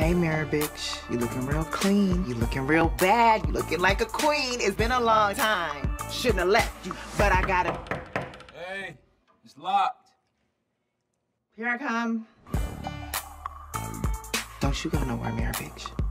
Hey, Mirror bitch. You looking real clean. You looking real bad. You looking like a queen. It's been a long time. Shouldn't have left you, but I gotta. Hey, it's locked. Here I come. Don't you go nowhere, Mirror bitch.